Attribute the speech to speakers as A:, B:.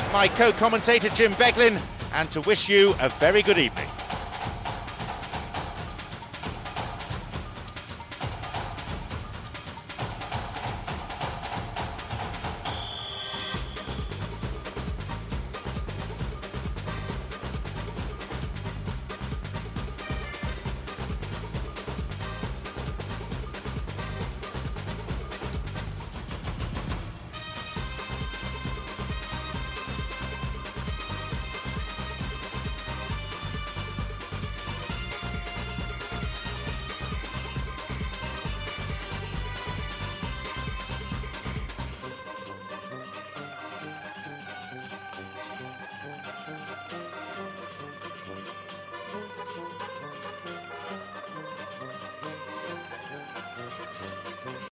A: thank my co-commentator Jim Beglin and to wish you a very good evening.